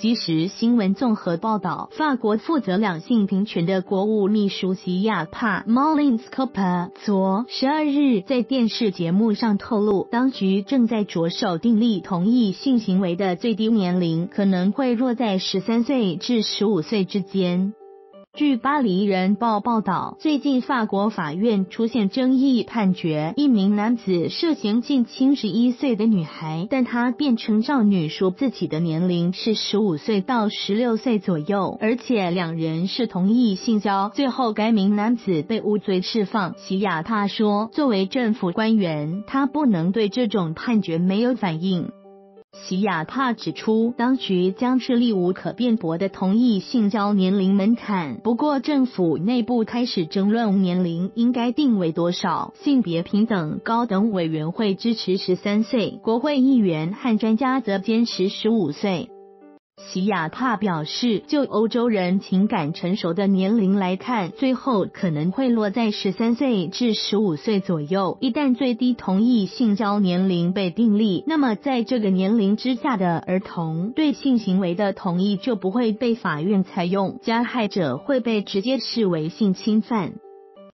即时新闻综合报道，法国负责两性平权的国务秘书席亚帕 （Molinskop） 昨十二日在电视节目上透露，当局正在着手订立同意性行为的最低年龄，可能会落在十三岁至十五岁之间。据《巴黎人报》报道，最近法国法院出现争议，判决一名男子涉嫌近亲十一岁的女孩，但他辩称少女说自己的年龄是十五岁到十六岁左右，而且两人是同意性交。最后，该名男子被无罪释放。齐亚帕说：“作为政府官员，他不能对这种判决没有反应。”席亚帕指出，当局将设立无可辩驳的同意性交年龄门槛。不过，政府内部开始争论年龄应该定为多少。性别平等高等委员会支持十三岁，国会议员和专家则坚持十五岁。席亚帕表示，就欧洲人情感成熟的年龄来看，最后可能会落在十三岁至十五岁左右。一旦最低同意性交年龄被订立，那么在这个年龄之下的儿童对性行为的同意就不会被法院采用，加害者会被直接视为性侵犯。